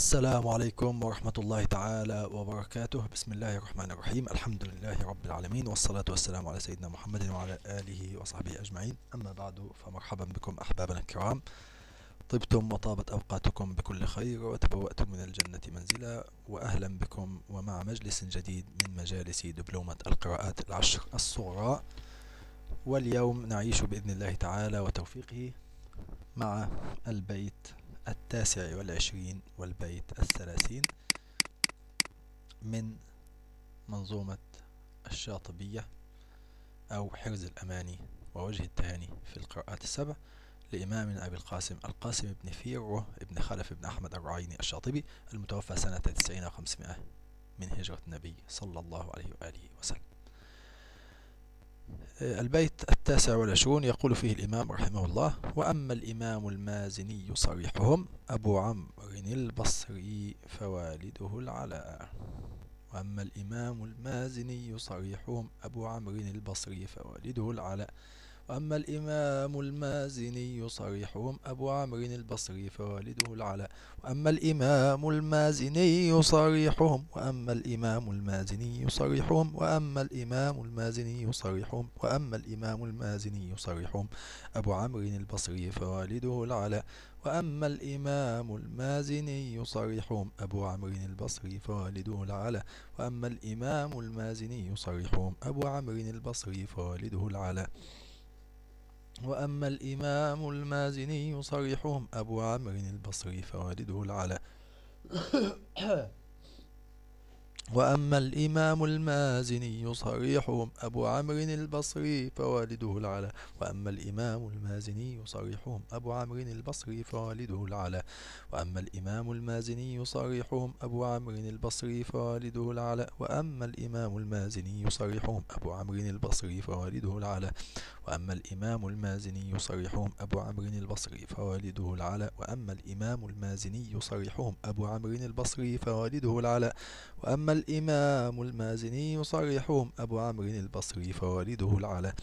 السلام عليكم ورحمة الله تعالى وبركاته. بسم الله الرحمن الرحيم. الحمد لله رب العالمين والصلاة والسلام على سيدنا محمد وعلى آله وصحبه أجمعين. أما بعد فمرحبا بكم أحبابنا الكرام. طبتم وطابت أوقاتكم بكل خير وتبوأتم من الجنة منزلا وأهلا بكم ومع مجلس جديد من مجالس دبلومة القراءات العشر الصغرى. واليوم نعيش بإذن الله تعالى وتوفيقه مع البيت التاسع والعشرين والبيت الثلاثين من منظومة الشاطبية أو حرز الأماني ووجه التهاني في القراءات السبع لإمامنا أبي القاسم القاسم بن فيرو بن خلف بن أحمد الرعيني الشاطبي المتوفى سنة 90 وخمسمائة من هجرة النبي صلى الله عليه وآله وسلم. البيت التاسع والعشرون يقول فيه الإمام رحمه الله وأما الإمام المازني صريحهم أبو عمرو البصري فوالده العلاء. وأما الإمام المازني صريحهم أبو عمرو البصري فوالده العلاء. وأما الإمام المازني صريحهم أبو عمرو البصري فوالده العلاء وأما الإمام المازني صريحهم وأما الإمام المازني صريحهم وأما الإمام المازني صريحهم وأما الإمام المازني صريحهم أبو عمرو البصري فوالده العلاء وأما الإمام المازني صريحهم أبو عمرو البصري فوالده العلاء وأما الإمام المازني صريحهم أبو عمرو البصري فوالده العلاء وأما الإمام المازني صريحهم أبو عمرو البصري فوالده العلاء وأما الإمام المازني صريحهم أبو عمرو البصري فوالده العلا. وأما الإمام المازني صريحهم أبو عمرو البصري فوالده العلا. وأما الإمام المازني صريحهم أبو عمرو البصري فوالده العلا. وأما الإمام المازني صريحهم أبو عمرو البصري فوالده العلا. وأما الإمام المازني صريحهم أبو عمرو البصري فوالده العلا. وأما الإمام المازني صريحهم أبو عمرو البصري فوالده العلا. وأما الإمام المازني يصرحهم أبو عمرو البصري فوالده العلا.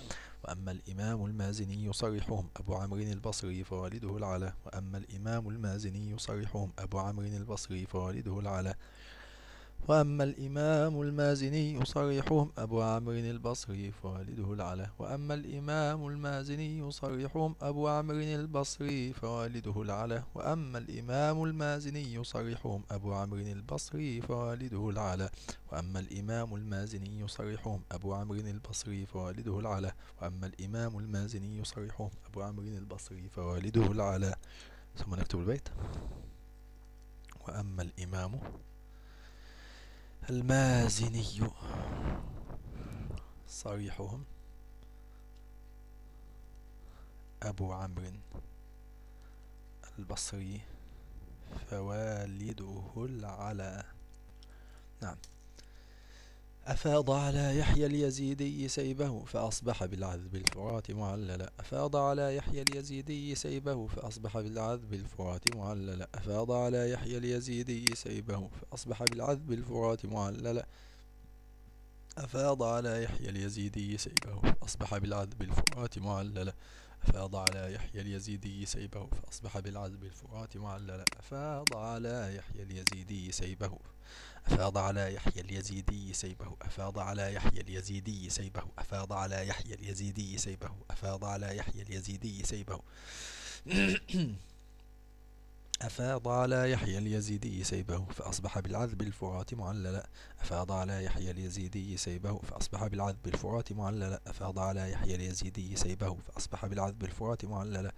وأما الإمام المازني يصرحهم أبو عمرو البصري فوالده العلا. وأما الإمام المازني يصرحهم أبو عمرو البصري فوالده العلا. وأما الإمام المازني يصرحهم أبو عمرو البصري فوالده العلا. وأما الإمام المازني يصرحهم أبو عمرو البصري فوالده العلا. وأما الإمام المازني يصرحهم أبو عمرو البصري فوالده العلا. وأما الإمام المازني يصرحهم أبو عمرو البصري فوالده العلا. وأما الإمام المازني يصرحهم أبو عمرو البصري فوالده العلا. ثم نكتب البيت. وأما الإمام المازني. صريحهم. أبو عمرو البصري فوالده العلا. نعم. أفاض على يحيى اليزيدي سيبه فأصبح بالعذب الفرات معللا. أفاض على يحيى اليزيدي سيبه فأصبح بالعذب الفرات معللا. أفاض على يحيى اليزيدي سيبه فأصبح بالعذب الفرات معللا. أفاض على يحيى اليزيدي سيبه فأصبح بالعذب الفرات معللا. أفاض على يحيى اليزيدي سيبه فأصبح بالعذب الفرات معللا أفاض على يحيى اليزيدي سيبه أفاض على يحيى اليزيدي سيبه أفاض على يحيى اليزيدي سيبه أفاض على يحيى اليزيدي سيبه أفاض على يحيى اليزيدي سيبه. أفاض على يحيى اليزيدي سيبه فأصبح بالعذب الفرات معللا. أفاض على يحيى اليزيدي سيبه فأصبح بالعذب الفرات معللا. أفاض على يحيى اليزيدي سيبه فأصبح بالعذب الفرات معللا.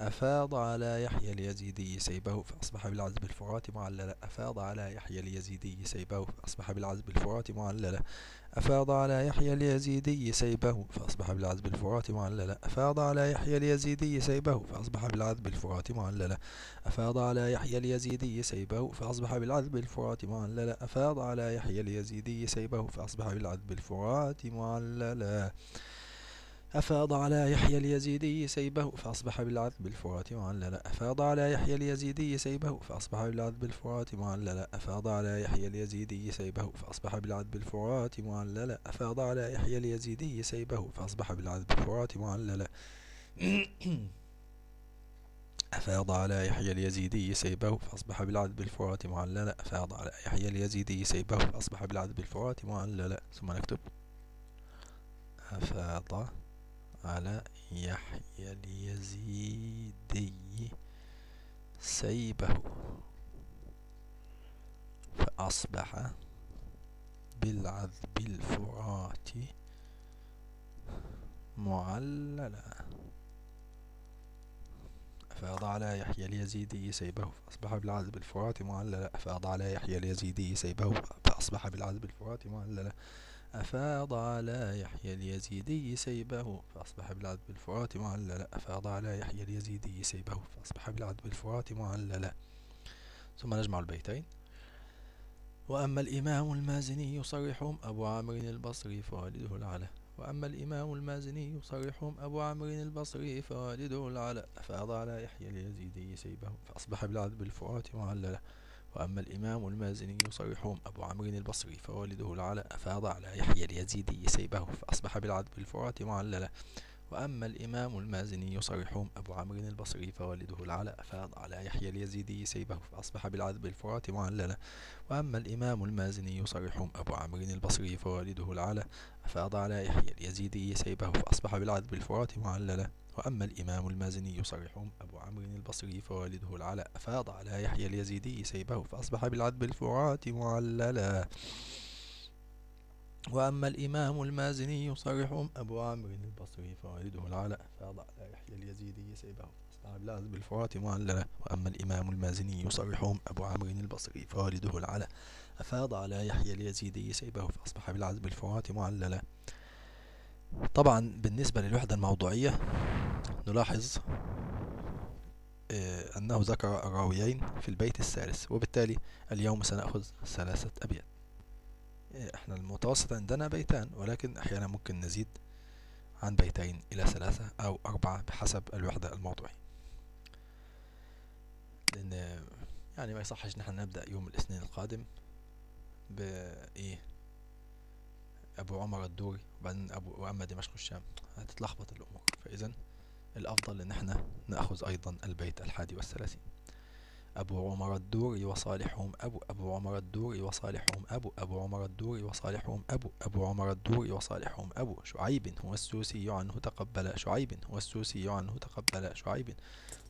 أفاض على يحيى اليزيدي سيبه فأصبح بالعذب الفرات معللا. أفاض على يحيى اليزيدي سيبه فأصبح بالعذب الفرات معللا. أفاض على يحيى اليزيدي سيبه فأصبح بالعذب الفرات معللا. أفاض على يحيى اليزيدي سيبه فأصبح بالعذب الفرات معللا. أفاض على يحيى اليزيدي سيبه فأصبح بالعذب الفرات معللا. أفاض على يحيى اليزيدي سيبه فأصبح بالعذب الفرات معللا. أفاض على يحيى اليزيدي سيبه فأصبح بالعذب الفرات معللا. أفاض على يحيى اليزيدي سيبه فأصبح بالعذب الفرات معللا. أفاض على يحيى اليزيدي سيبه فأصبح بالعذب الفرات معللا. أفاض على يحيى اليزيدي سيبه فأصبح بالعذب الفرات معللا. أفاض على يحيى اليزيدي سيبه فأصبح بالعدد بالفرات معللا. أفاض على يحيى اليزيدي سيبه فأصبح بالعدد بالفرات معللا. ثم نكتب. أفاض على يحيى اليزيدي سيبه فأصبح بالعذب الفرات معللا. فأضع على يحيى اليزيدي سيبه فأصبح بالعذب الفرات معللا. فأضع على يحيى اليزيدي سيبه فأصبح بالعذب الفرات معللا. أفاض على يحيى اليزيدي سيبه فأصبح بالعذب الفرات معللا. أفاض على يحيى اليزيدي سيبه فأصبح بالعذب الفرات معللا. ثم نجمع البيتين. وأما الإمام المازني يصرحهم أبو عامر البصري فوالده العلا وأما الإمام المازني يصرحهم أبو عمرو البصري فوالده العلاء فأضى على يحيى اليزيدي سيبه فأصبح بالعذب الفرات معللة. وأما الإمام المازني يصرحهم أبو عمرو البصري فوالده العلاء فأضى على يحيى اليزيدي سيبه فأصبح بالعذب الفرات معللة. وأما الإمام المازني يصرحهم أبو عمرو البصري فوالده العلاء فاض على يحيى اليزيدي سيبه فأصبح بالعذب الفرات معللا. وأما الإمام المازني يصرحهم أبو عمرو البصري فوالده العلاء فاض على يحيى اليزيدي سيبه فأصبح بالعذب الفرات معللا. وأما الإمام المازني يصرحهم أبو عمرو البصري فوالده العلاء فاض على يحيى اليزيدي سيبه فأصبح بالعذب الفرات معللا. وأما الإمام المازني يصرحهم أبو عامر البصري فوالده العلاء فأضع على يحيى اليزيدي سيبه بلاز بالفرات معللة وأما الإمام المازني يصرحهم أبو عامر البصري فوالده العلاء أفاض على يحيى اليزيدي سيبه فأصبح بالعزب الفرات معللة طبعا بالنسبة للوحدة الموضوعية نلاحظ آه، أنه ذكر الراويين في البيت الثالث وبالتالي اليوم سنأخذ ثلاثة أبيات. إحنا المتوسط عندنا بيتان ولكن أحيانا ممكن نزيد عن بيتين إلى ثلاثة أو أربعة بحسب الوحدة الموضوعية. لأن يعني ما يصحش نحن نبدأ يوم الاثنين القادم بايه أبو عمر الدوري وبعدين أبو واما دمشق الشام هتتلخبط الأمور. فاذا الأفضل إن إحنا نأخذ أيضا البيت الحادي والثلاثين. أبو عمر الدوري وصالحهم أبو أبو عمر الدوري وصالحهم أبو أبو عمر الدوري وصالحهم أبو أبو عمر الدوري وصالحهم أبو شعيب هو السوسي عنه تقبل شعيب هو السوسي عنه تقبل شعيب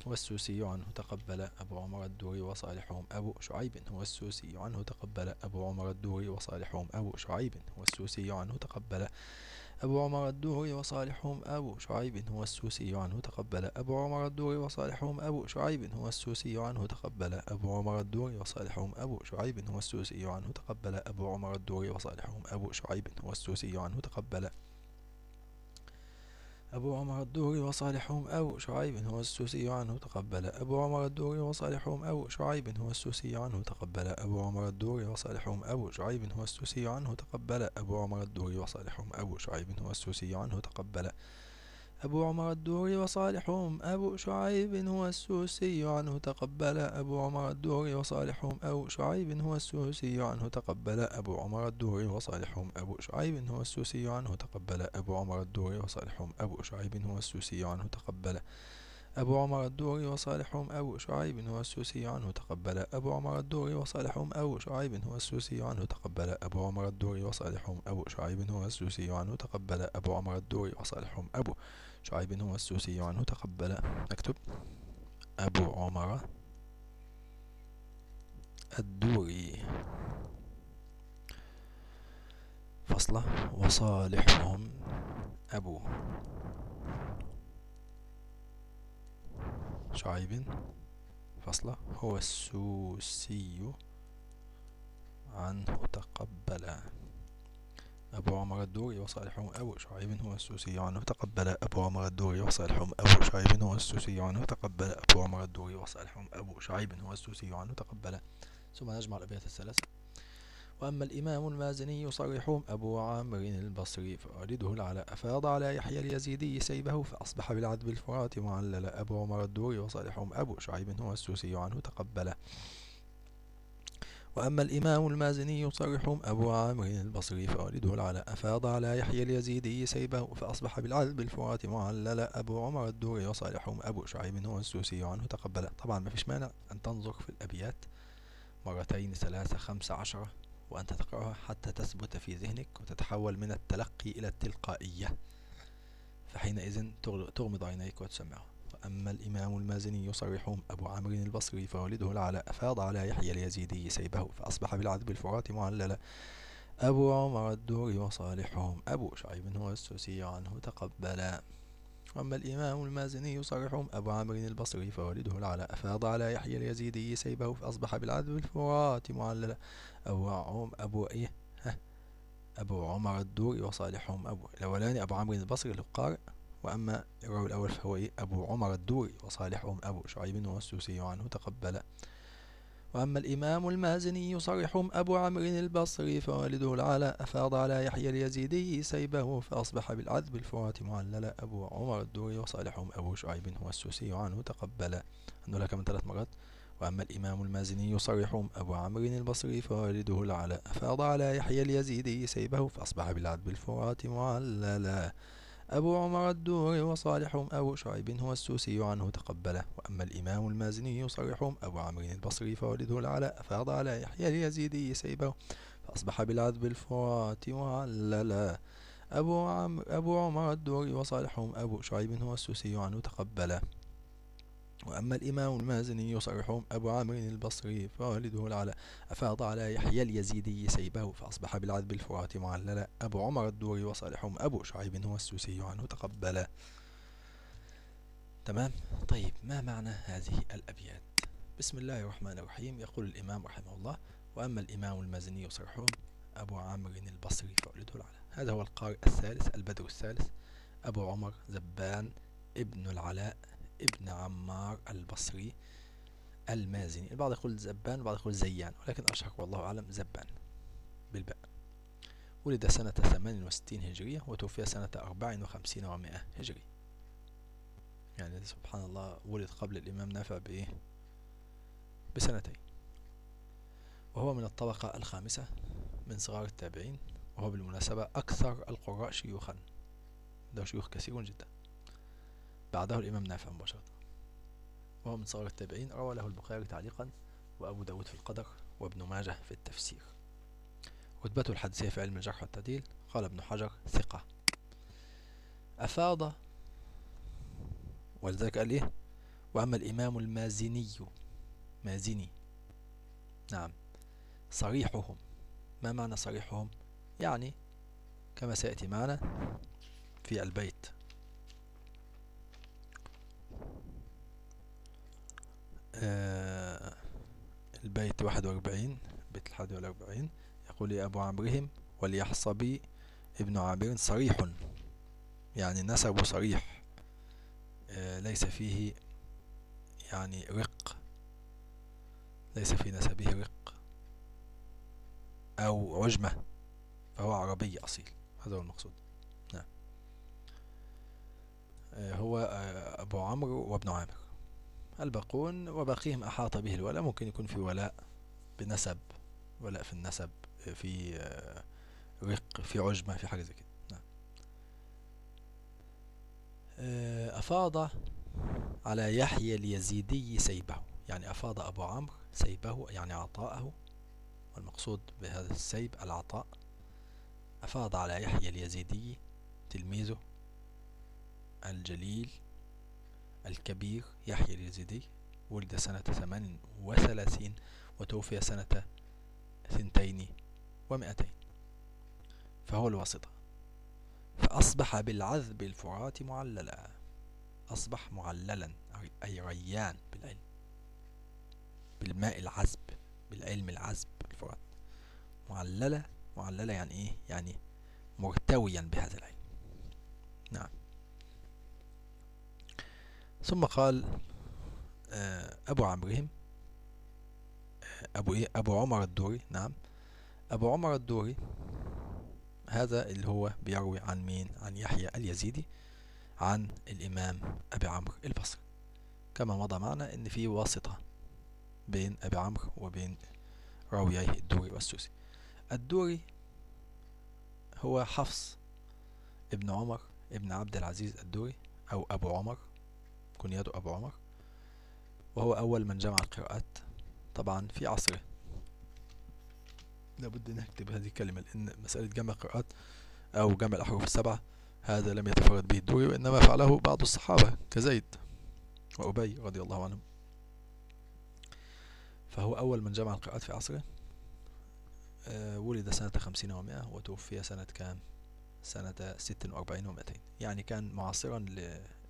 هو السوسي عنه تقبل أبو عمر الدوري وصالحهم أبو شعيب هو السوسي عنه تقبل أبو عمر الدوري وصالحهم أبو شعيب هو السوسي عنه تقبل أبو عمر الدوري وصالحهم أبو شعيب هو السوسي عنه تقبل. أبو عمر الدوري وصالحهم أبو شعيب هو السوسي عنه تقبل. أبو عمر الدوري وصالحهم أبو شعيب هو السوسي عنه تقبل. أبو عمر الدوري وصالحهم أبو شعيب هو السوسي عنه تقبل. أبو عمر الدوري وصالحهم أبو شعيب هو السوسي عنه تقبل. أبو عمر الدوري وصالحهم أبو شعيب هو السوسي عنه تقبل. أبو عمر الدوري وصالحهم أبو شعيب هو السوسي عنه تقبل. أبو عمر الدوري وصالحهم أبو شعيب هو السوسي عنه تقبل. أبو عمر الدوري وصالحهم. أبو شعيب هو السوسي عنه تقبل أبو عمر الدوري وصالحهم. أبو شعيب هو السوسي عنه تقبل أبو عمر الدوري وصالحهم. أبو شعيب هو السوسي عنه تقبل أبو عمر الدوري وصالحهم. أبو شعيب هو السوسي عنه تقبل أبو عمر الدوري وصالحهم. أبو شعيب هو السوسي عنه تقبل أبو عمر الدوري وصالحهم. أبو شعيب هو السوسي عنه تقبل أبو عمر الدوري وصالحهم. أبو شعيب هو السوسي عنه تقبل أبو عمر الدوري وصالحهم. أبو شعيب هو السوسي عنه. تقبل. نكتب أبو عمر الدوري. فصلة وصالحهم أبو شعيب. فصلة هو السوسي عنه. تقبل. أبو عمر الدوري وصالحهم أبو شعيب هو السوسي. عنه تقبل أبو عمر الدوري وصالحهم أبو شعيب هو السوسي. عنه تقبل أبو عمر الدوري وصالحهم أبو شعيب هو السوسي. عنه تقبل. ثم نجمع الأبيات الثلاثة وأما الإمام المازني يصرحهم أبو عامر البصري فوالده العلاء أفاض على يحيى اليزيدي سيبه فأصبح بالعذب الفرات. معلل أبو عمر الدوري وصالحهم أبو شعيب هو السوسي. عنه تقبل. وأما الإمام المازني يصرحهم أبو عامر البصري فوالده العلاء أفاض على يحيى اليزيدي سيبه فأصبح بالعذب بالفرات معللا أبو عمر الدوري وصالحهم أبو شعيب هو السوسي عنه تقبل. طبعا ما فيش مانع أن تنظر في الأبيات مرتين ثلاثة خمسة عشرة وأنت تقرأها حتى تثبت في ذهنك وتتحول من التلقي إلى التلقائية. فحينئذ تغمض عينيك وتسمعها أما الإمام المازني يصرحهم أبو عمرو البصري فوالده العلاء أفاض على يحيى اليزيدي سيبه فأصبح بالعذب الفرات معللا. أبو عمر الدوري وصالحهم أبو شعيب هو السوسي عنه تقبلا. وأما الإمام المازني يصرحهم أبو عمرو البصري فوالده العلاء أفاض على يحيى اليزيدي سيبه فأصبح بالعذب الفرات معللا. أبو عم أبو إيه؟ أبو عمر الدوري وصالحهم. أبو الأولاني أبو عمرو البصري القارئ. وأما الراوي الأول فهو إيه؟ أبو عمر الدوري وصالحهم أبو شعيب والسوسي عنه تقبل. وأما الإمام المازني يصرحهم أبو عمرو البصري فوالده العلاء أفاض على يحيى اليزيدي سيبه فأصبح بالعذب الفرات معللا أبو عمر الدوري وصالحهم أبو شعيب والسوسي عنه تقبل. أنه لك من ثلاث مرات. وأما الإمام المازني يصرحهم أبو عمرو البصري فوالده العلاء أفاض على يحيى اليزيدي سيبه فأصبح بالعذب الفرات معللا أبو عمر الدوري وصالحهم أبو شعيب هو السوسي عنه تقبله وأما الإمام المازني يصرحهم أبو عمرو البصري فوالده العلاء فاض على يحيى اليزيدي سيبه فأصبح بالعذب الفرات معللا أبو, أبو عمر الدوري وصالحهم أبو شعيب هو السوسي عنه تقبله. وأما الإمام المازني يصرحهم أبو عامر البصري فوالده العلاء أفاض على يحيى اليزيدي سيبه فأصبح بالعذب الفرات معللا. أبو عمر الدوري وصالحهم أبو شعيب هو السوسي عنه تقبل. تمام؟ طيب ما معنى هذه الأبيات؟ بسم الله الرحمن الرحيم. يقول الإمام رحمه الله وأما الإمام المازني يصرحهم أبو عامر البصري فوالده العلاء هذا هو القارئ الثالث البدر الثالث أبو عمر زبان ابن العلاء. ابن عمار البصري المازني. البعض يقول زبان والبعض يقول زيان ولكن أشهر والله أعلم زبان بالباء. ولد سنة 68 هجرية وتوفي سنة 54 ومائة هجري. يعني سبحان الله ولد قبل الإمام نافع بإيه؟ بسنتين. وهو من الطبقة الخامسة من صغار التابعين وهو بالمناسبة أكثر القراء شيوخا له شيوخ كثيرون جدا. بعده الإمام نافع مباشرة. وهو من صغار التابعين روى له البخاري تعليقا وأبو داود في القدر وابن ماجه في التفسير. رتبته الحديثية في علم الجرح والتعديل قال ابن حجر ثقة. أفاض ولذلك قال إيه؟ وأما الإمام المازني مازني. نعم. صريحهم. ما معنى صريحهم؟ يعني كما سيأتي معنا في البيت. آه، البيت واحد وأربعين بيت الحادي والأربعين. يقول أبو عمرهم وليحصبي ابن عامر صريح. يعني نسب صريح. آه، ليس فيه يعني رق. ليس في نسبه رق أو عجمة فهو عربي أصيل. هذا هو المقصود. نعم. آه، هو أبو عمرو وابن عامر. الباقون وباقيهم أحاط به الولاء. ممكن يكون في ولاء بنسب ولاء في النسب في آه، رق في عجمة في حاجة زي كده. نعم. آه، أفاض على يحيى اليزيدي سيبه. يعني أفاض أبو عمرو سيبه يعني عطاءه. والمقصود بهذا السيب العطاء. أفاض على يحيى اليزيدي تلميذه الجليل. الكبير يحيى اليزيدي ولد سنة ثمان وثلاثين وتوفي سنة ثنتين ومائتين. فهو الواسطة. فأصبح بالعذب الفرات معللا. أصبح معللا أي ريان بالعلم. بالماء العذب بالعلم العذب الفرات معللة معللة يعني إيه؟ يعني مرتويا بهذا العلم. نعم. ثم قال آه، أبو عمرهم آه، أبو إيه؟ أبو عمر الدوري نعم. أبو عمر الدوري هذا اللي هو بيروي عن مين؟ عن يحيى اليزيدي عن الإمام أبي عمرو البصري. كما مضى معنا إن في واسطة بين أبي عمرو وبين راوييه الدوري والسوسي. الدوري هو حفص ابن عمر ابن عبد العزيز الدوري أو أبو عمر. كنيته أبو عمر. وهو أول من جمع القراءات. طبعا في عصره لابد نكتب هذه الكلمة لأن مسألة جمع القراءات أو جمع الأحرف السبعة هذا لم يتفرد به الدوري وإنما فعله بعض الصحابة كزيد وأبي رضي الله عنهم. فهو أول من جمع القراءات في عصره. آه، ولد سنة خمسين ومائة وتوفي سنة كام؟ سنة ست وأربعين ومائتين. يعني كان معاصرا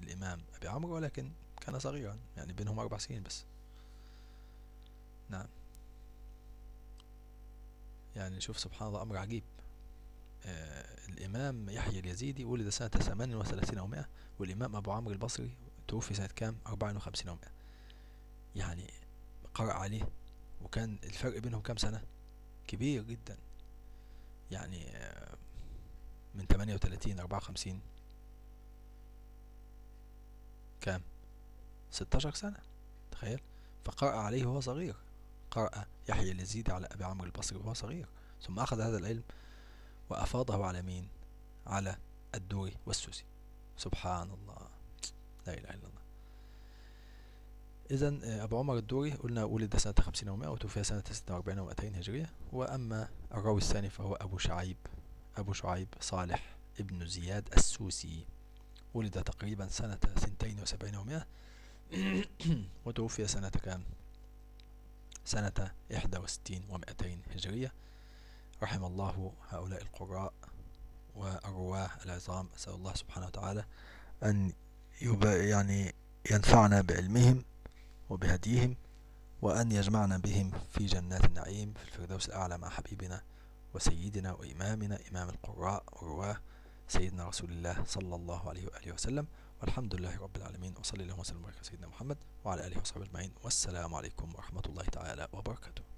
للإمام أبي عمرو ولكن كان صغيرا يعني بينهم أربع سنين بس. نعم. يعني شوف سبحان الله أمر عجيب. آه الإمام يحيى اليزيدي ولد سنة ثمان وثلاثين ومائة والإمام أبو عمرو البصري توفي سنة كام؟ أربعين وخمسين ومائة يعني قرأ عليه وكان الفرق بينهم كام سنة؟ كبير جدا. يعني آه من تمانية وتلاتين أربعة وخمسين. كام؟ ستاشر سنة. تخيل. فقرأ عليه وهو صغير. قرأ يحيى اليزيدي على أبي عمرو البصري وهو صغير. ثم أخذ هذا العلم وأفاضه على مين؟ على الدوري والسوسي. سبحان الله. لا إله إلا الله. إذا أبو عمر الدوري قلنا ولد سنة خمسين ومائة وتوفي سنة ستة وأربعين ومائتين هجرية. وأما الراوي الثاني فهو أبو شعيب. أبو شعيب صالح ابن زياد السوسي. ولد تقريبا سنة ثنتين وسبعين ومائة وتوفي سنة كام سنة إحدى وستين ومائتين هجرية. رحم الله هؤلاء القراء والرواة العظام. أسأل الله سبحانه وتعالى أن يعني ينفعنا بعلمهم وبهديهم وأن يجمعنا بهم في جنات النعيم. في الفردوس الأعلى مع حبيبنا وسيدنا وإمامنا إمام القراء والرواة. سيدنا رسول الله صلى الله عليه وآله وسلم. والحمد لله رب العالمين. وصلى الله وسلم على سيدنا محمد وعلى آله وصحبه أجمعين. والسلام عليكم ورحمة الله تعالى وبركاته.